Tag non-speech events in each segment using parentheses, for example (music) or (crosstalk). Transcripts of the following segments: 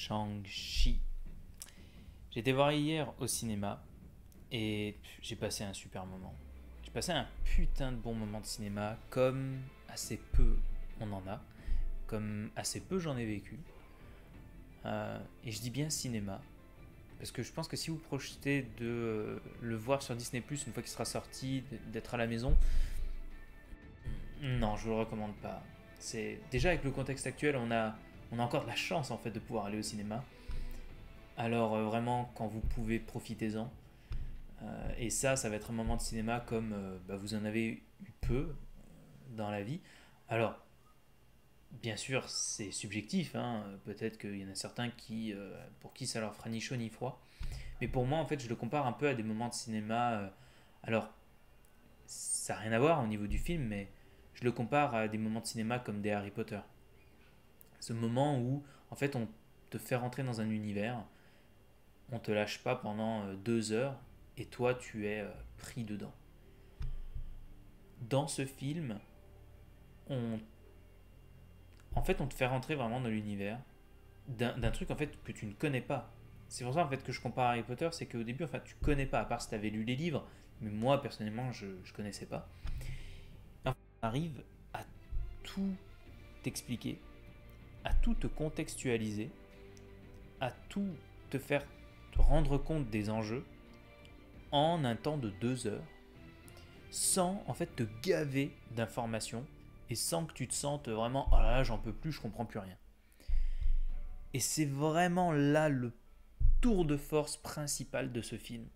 Shang-Chi. J'ai été voir hier au cinéma et j'ai passé un super moment. J'ai passé un putain de bon moment de cinéma, comme assez peu on en a, comme assez peu j'en ai vécu. Euh, et je dis bien cinéma, parce que je pense que si vous projetez de le voir sur Disney Plus une fois qu'il sera sorti, d'être à la maison, non, je vous le recommande pas. C'est déjà avec le contexte actuel, on a, on a encore de la chance en fait de pouvoir aller au cinéma. Alors euh, vraiment, quand vous pouvez, profitez-en. Euh, et ça, ça va être un moment de cinéma comme euh, bah, vous en avez eu peu dans la vie. Alors, bien sûr, c'est subjectif. Hein. Peut-être qu'il y en a certains pour qui ça leur fera ni chaud ni froid. Mais pour moi, en fait, je le compare un peu à des moments de cinéma. alors, ça n'a rien à voir au niveau du film, mais je le compare à des moments de cinéma comme des Harry Potter. Ce moment où, en fait, on te fait rentrer dans un univers, on te lâche pas pendant euh, deux heures, et toi, tu es euh, pris dedans. Dans ce film, on, en fait, on te fait rentrer vraiment dans l'univers d'un truc en fait que tu ne connais pas. C'est pour ça en fait que je compare Harry Potter, c'est qu'au début, enfin, tu connais pas, à part si tu avais lu les livres, mais moi personnellement, je ne connaissais pas arrive à tout t'expliquer, à tout te contextualiser, à tout te faire te rendre compte des enjeux en un temps de deux heures, sans en fait te gaver d'informations et sans que tu te sentes vraiment oh là là j'en peux plus, je comprends plus rien. Et c'est vraiment là le tour de force principal de ce film.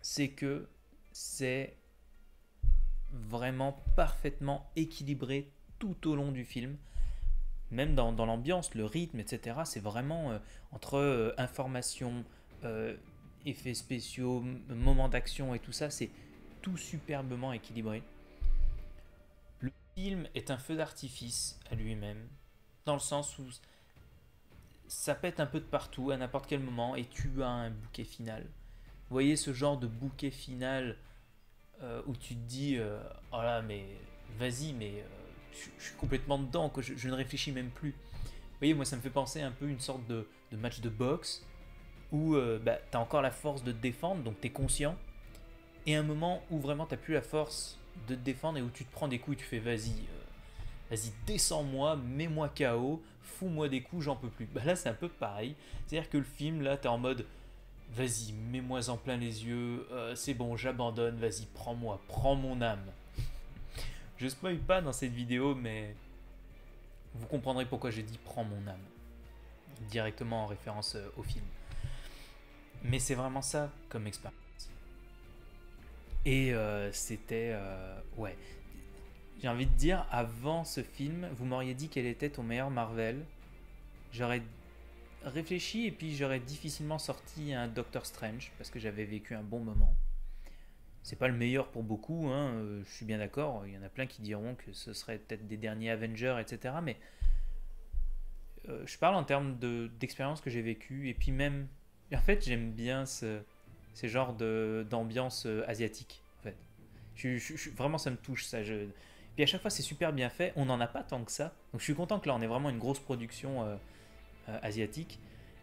C'est que c'est vraiment parfaitement équilibré tout au long du film. Même dans, l'ambiance, le rythme, etc. C'est vraiment euh, entre euh, information, euh, effets spéciaux, moments d'action et tout ça, c'est tout superbement équilibré. Le film est un feu d'artifice à lui-même, dans le sens où ça pète un peu de partout à n'importe quel moment et tu as un bouquet final. Vous voyez ce genre de bouquet final où tu te dis oh là mais vas-y mais euh, je, suis complètement dedans que je, ne réfléchis même plus. Vous voyez moi ça me fait penser un peu une sorte de, match de boxe où bah, tu as encore la force de te défendre donc tu es conscient. Et un moment où vraiment tu plus la force de te défendre et où tu te prends des coups et tu fais vas-y vas-y descends-moi mets-moi KO fous-moi des coups j'en peux plus. Bah là c'est un peu pareil. C'est à dire que le film là tu es en mode Vas-y, mets-moi en plein les yeux, euh, c'est bon, j'abandonne, vas-y, prends-moi, prends mon âme. Je spoil pas dans cette vidéo, mais vous comprendrez pourquoi j'ai dit prends mon âme. Directement en référence euh, au film. Mais c'est vraiment ça comme expérience. Et euh, c'était. ouais. J'ai envie de dire, avant ce film, vous m'auriez dit quel était ton meilleur Marvel. J'aurais réfléchi et puis j'aurais difficilement sorti un Doctor Strange parce que j'avais vécu un bon moment. C'est pas le meilleur pour beaucoup, hein, euh, je suis bien d'accord. Il y en a plein qui diront que ce serait peut-être des derniers Avengers, etc. Mais euh, je parle en termes d'expérience que j'ai vécue et puis même. (laughs) En fait, j'aime bien ce, ces genres d'ambiance euh, asiatique. En fait. Je, vraiment, ça me touche ça. Je, puis à chaque fois, c'est super bien fait. On n'en a pas tant que ça. Donc je suis content que là, on ait vraiment une grosse production asiatique.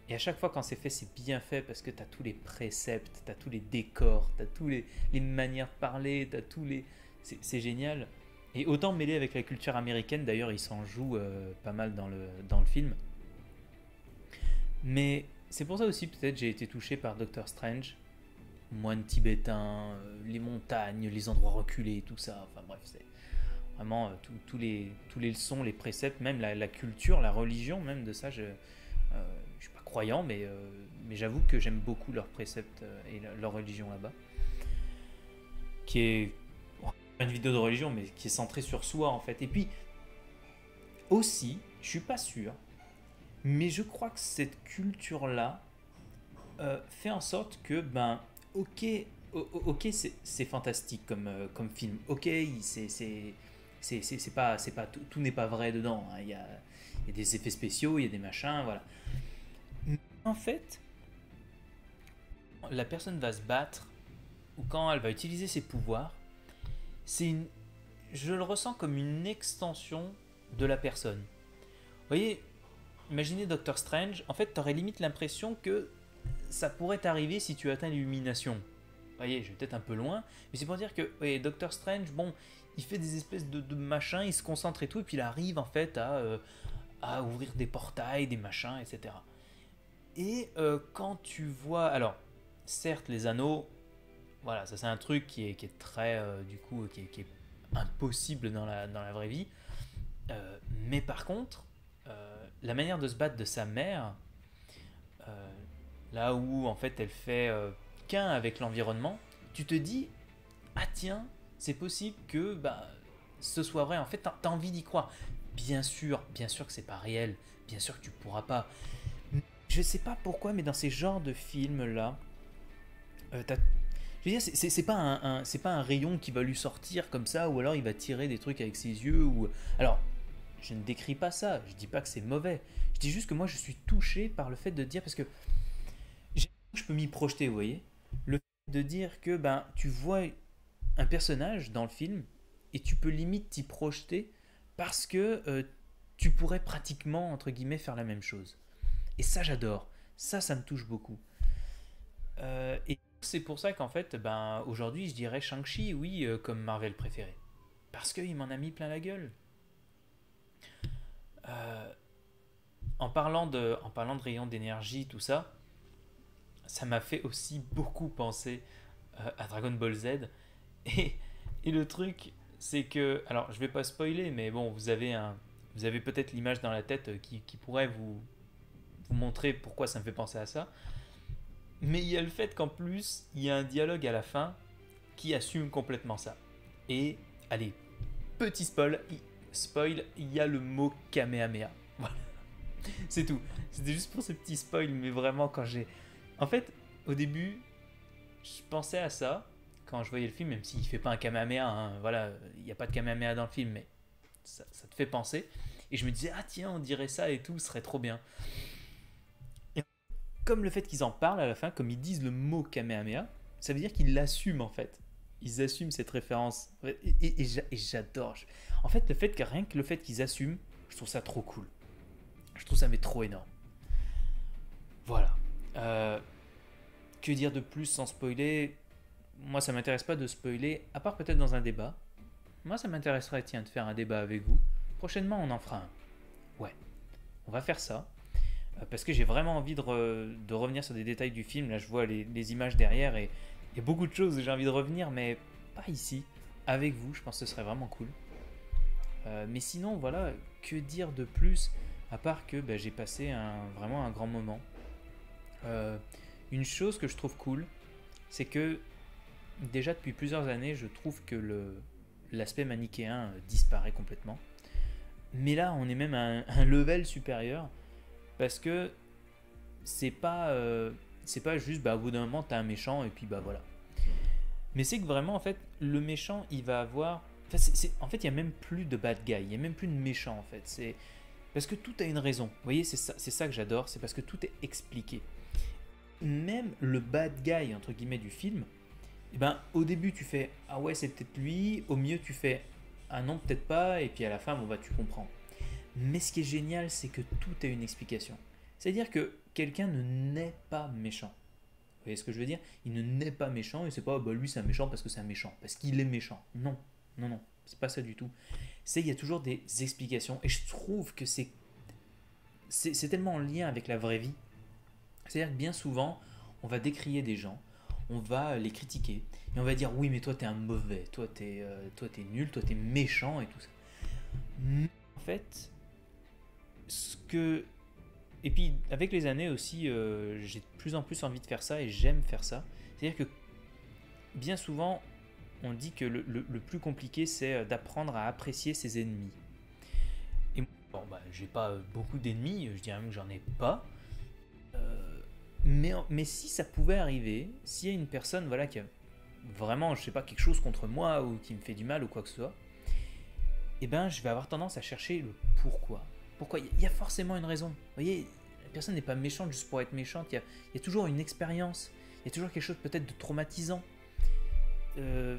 Et à chaque fois quand c'est fait, c'est bien fait parce que tu as tous les préceptes, tu as tous les décors, tu as tous les, manières de parler, tu as tous les... C'est génial. Et autant mêlé avec la culture américaine, d'ailleurs il s'en joue euh, pas mal dans le, dans le film. Mais c'est pour ça aussi peut-être j'ai été touché par Doctor Strange. Moine tibétain, euh, les montagnes, les endroits reculés, tout ça. Enfin bref, c'est vraiment tous les, tous les leçons, les préceptes, même la, culture, la religion même de ça. Euh, je suis pas croyant, mais, euh, mais j'avoue que j'aime beaucoup leurs préceptes euh, et leur religion là-bas. Qui est une vidéo de religion, mais qui est centrée sur soi en fait. Et puis aussi, je suis pas sûr, mais je crois que cette culture-là fait en sorte que, ben, ok, ok, c'est fantastique comme, comme film. Ok, c'est pas, pas tout, tout n'est pas vrai dedans. Hein. Il y a des effets spéciaux, il y a des machins, voilà. En fait, la personne va se battre, ou quand elle va utiliser ses pouvoirs, c'est une, je le ressens comme une extension de la personne. Vous voyez, imaginez Doctor Strange, en fait, t'aurais limite l'impression que ça pourrait t'arriver si tu atteins l'illumination. Vous voyez, je vais peut-être un peu loin, mais c'est pour dire que ouais, Doctor Strange, bon, il fait des espèces de, de machins, il se concentre et tout, et puis il arrive en fait à, euh, à ouvrir des portails, des machins, etc. Et euh, quand tu vois, alors, certes, les anneaux, voilà, ça c'est un truc qui est, très, euh, du coup, qui est, impossible dans la, dans la vraie vie. Euh, mais par contre, la manière de se battre de sa mère, là où en fait elle fait qu'un avec l'environnement, tu te dis, ah tiens, c'est possible que bah, ce soit vrai. En fait, t'as as envie d'y croire. Bien sûr, bien sûr que c'est pas réel. Bien sûr que tu pourras pas. Je sais pas pourquoi, mais dans ces genres de films là, t'as- je veux dire, c'est- pas un, rayon qui va lui sortir comme ça, ou alors il va tirer des trucs avec ses yeux, ou alors je ne décris pas ça. Je dis pas que c'est mauvais. Je dis juste que moi je suis touché par le fait de dire parce que je peux m'y projeter, vous voyez, le fait de dire que ben tu vois un personnage dans le film et tu peux limite t'y projeter parce que euh, tu pourrais pratiquement entre guillemets faire la même chose. Et ça j'adore. Ça, ça me touche beaucoup. Euh, et c'est pour ça qu'en fait, ben, aujourd'hui, je dirais Shang-Chi, oui, euh, comme Marvel préféré. Parce qu'il m'en a mis plein la gueule. Euh, en, parlant de, rayons d'énergie, tout ça, ça m'a fait aussi beaucoup penser à Dragon Ball Z. (laughs) Et, et le truc, c'est que, alors je vais pas spoiler, mais bon, vous avez, un, vous avez peut-être l'image dans la tête qui pourrait vous, vous montrer pourquoi ça me fait penser à ça. Mais il y a le fait qu'en plus, il y a un dialogue à la fin qui assume complètement ça. Et, allez, petit spoil, il- spoil, il y a le mot Kamehameha. (laughs) Voilà. C'est tout. C'était juste pour ce petit spoil, mais vraiment quand j'ai... En fait, au début, je pensais à ça quand je voyais le film, même s'il fait pas un Kamehameha, hein, voilà, il n'y a pas de Kamehameha dans le film, mais ça, te fait penser. Et je me disais, ah tiens, on dirait ça et tout, serait trop bien. Comme le fait qu'ils en parlent à la fin, comme ils disent le mot Kamehameha, ça veut dire qu'ils l'assument en fait. Ils assument cette référence. Et, et- et j'a- et j'adore. En fait, le fait que rien que le fait qu'ils assument, je trouve ça trop cool. Je trouve ça mais trop énorme. Voilà. Euh, que dire de plus sans spoiler? Moi, ça m'intéresse pas de spoiler, à part peut-être dans un débat. Moi, ça m'intéresserait, tiens, de faire un débat avec vous. Prochainement, on en fera un. Ouais. On va faire ça. Parce que j'ai vraiment envie de, re- de revenir sur des détails du film. Là, je vois les, images derrière et il y a beaucoup de choses où j'ai envie de revenir, mais pas ici. Avec vous, je pense que ce serait vraiment cool. Euh, mais sinon, voilà, que dire de plus à part que bah, j'ai passé vraiment un grand moment. Euh, une chose que je trouve cool, c'est que déjà depuis plusieurs années, je trouve que l'aspect manichéen euh, disparaît complètement. Mais là, on est même à un level supérieur parce que c'est pas, euh, c'est pas juste bah, au bout d'un moment, t'as un méchant et puis bah voilà. Mais c'est que vraiment, en fait, le méchant, il va avoir. en fait, il n'y a même plus de bad guy, il n'y a même plus de méchant en fait. C'est parce que tout a une raison. Vous voyez, c'est ça, ça que j'adore, c'est parce que tout est expliqué. Même le bad guy entre guillemets du film, eh ben, au début tu fais ah ouais c'est peut-être lui, au milieu tu fais ah non peut-être pas, et puis à la fin bon bah tu comprends. Mais ce qui est génial, c'est que tout a une explication. C'est-à-dire que quelqu'un ne naît pas méchant. Vous voyez ce que je veux dire? Il ne naît pas méchant et c'est pas bah, lui c'est un méchant parce que c'est un méchant, parce qu'il est méchant. Non, non, non, c'est pas ça du tout. C'est il y a toujours des explications et je trouve que c'est c'est tellement en lien avec la vraie vie. C'est-à-dire que bien souvent, on va décrier des gens, on va les critiquer et on va dire oui mais toi t'es un mauvais, toi t'es euh, toi t'es nul, toi t'es méchant et tout ça. En fait, ce que et puis avec les années aussi, euh, j'ai de plus en plus envie de faire ça et j'aime faire ça. C'est-à-dire que bien souvent, on dit que le, plus compliqué, c'est euh, d'apprendre à apprécier ses ennemis. Et bon, bah, j'ai pas euh, beaucoup d'ennemis, je dirais même que j'en ai pas. Mais, mais si ça pouvait arriver, s'il y a une personne voilà, qui a vraiment, je sais pas, quelque chose contre moi ou qui me fait du mal ou quoi que ce soit, eh ben, je vais avoir tendance à chercher le pourquoi. Pourquoi Il y a- forcément une raison. Vous voyez, la personne n'est pas méchante juste pour être méchante. Il y a, toujours une expérience. Il y a toujours quelque chose peut-être de traumatisant. Euh,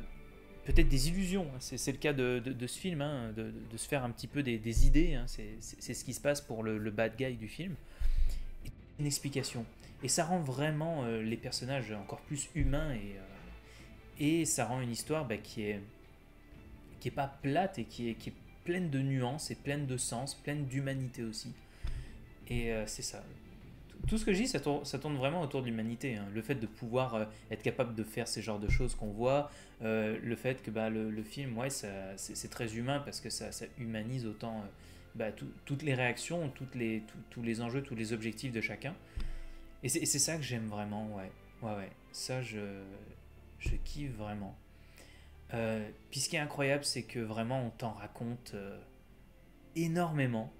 peut-être des illusions. hein. C'est le cas de, ce film, hein, de, se faire un petit peu des, idées. hein. C'est ce qui se passe pour le, bad guy du film. Une explication. Et ça rend vraiment euh, les personnages encore plus humains et, euh, ça rend une histoire bah, qui est qui est pas plate et qui qui est pleine de nuances et pleine de sens, pleine d'humanité aussi. Et euh, c'est ça. Tout ce que je dis, ça tourne, vraiment autour de l'humanité. hein. Le fait de pouvoir euh, être capable de faire ces genres de choses qu'on voit, euh, le fait que bah, le, film, ouais, c'est très humain parce que ça, humanise autant bah, tout- toutes les réactions, tous les enjeux, tous les objectifs de chacun. Et c'est et c'est ça que j'aime vraiment, ouais. Ouais, ouais. Ça, je, je kiffe vraiment. Euh, puis ce qui est incroyable, c'est que vraiment, on t'en raconte euh, énormément.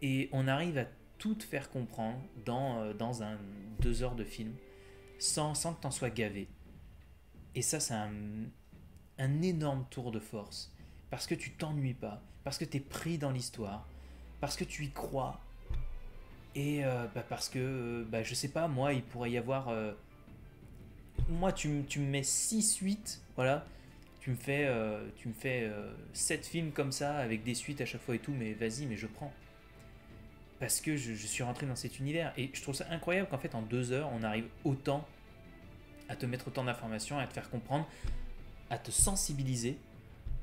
Et on arrive à tout te faire comprendre dans, euh, dans un deux heures de film sans, sans que t'en sois gavé. Et ça, c'est un, un énorme tour de force. Parce que tu t'ennuies pas, parce que tu es pris dans l'histoire, parce que tu y crois. Et bah, parce que, bah, je sais pas, moi, il pourrait y avoir. moi, tu, tu me mets 6-8, voilà. Tu me fais, euh, tu me fais 7 films comme ça, avec des suites à chaque fois et tout, mais vas-y, mais je prends parce que je, suis rentré dans cet univers. Et je trouve ça incroyable qu'en fait, en deux heures, on arrive autant à te mettre autant d'informations, à te faire comprendre, à te sensibiliser,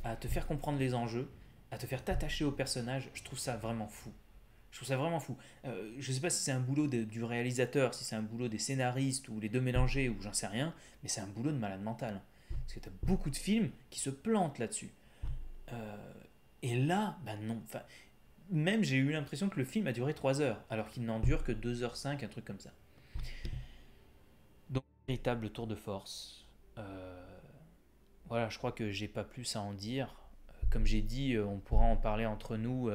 à te faire comprendre les enjeux, à te faire t'attacher au personnage. Je trouve ça vraiment fou. Je trouve ça vraiment fou. Euh, je sais pas si c'est un boulot du réalisateur, si c'est un boulot des scénaristes ou les deux mélangés ou j'en sais rien, mais c'est un boulot de malade mental. Parce que tu as beaucoup de films qui se plantent là-dessus. Euh, et là, ben non. Enfin, même j'ai eu l'impression que le film a duré 3 heures, alors qu'il n'en dure que 2h05, un truc comme ça. Donc, véritable tour de force. Euh, voilà, je crois que j'ai pas plus à en dire. Comme j'ai dit, euh, on pourra en parler entre nous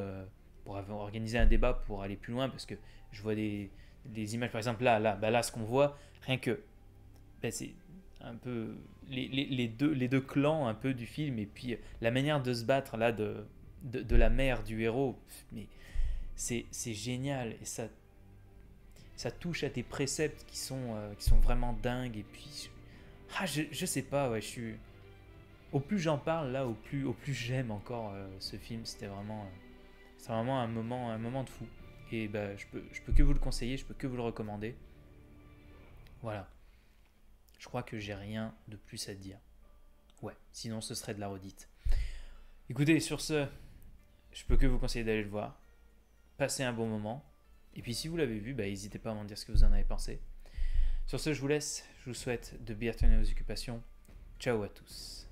pour organiser un débat pour aller plus loin, parce que je vois des, images, par exemple là, là, bah là, ce qu'on voit, rien que, ben, c'est un peu les, deux, les deux clans un peu du film, et puis la manière de se battre là de, de, la mère du héros, mais c'est génial et ça ça touche à tes préceptes qui sont euh, qui sont vraiment dingues et puis ah je, je sais pas ouais je suis au plus j'en parle là au plus au plus j'aime encore euh, ce film c'était vraiment euh, c'est vraiment un moment un moment de fou. Et bah je peux je peux que vous le conseiller je peux que vous le recommander. Voilà je crois que j'ai rien de plus à dire ouais sinon ce serait de la redite écoutez sur ce je peux que vous conseiller d'aller le voir. Passez un bon moment. Et puis si vous l'avez vu, bah, n'hésitez pas à m'en dire ce que vous en avez pensé. Sur ce, je vous laisse. Je vous souhaite de bien tenir aux occupations. Ciao à tous.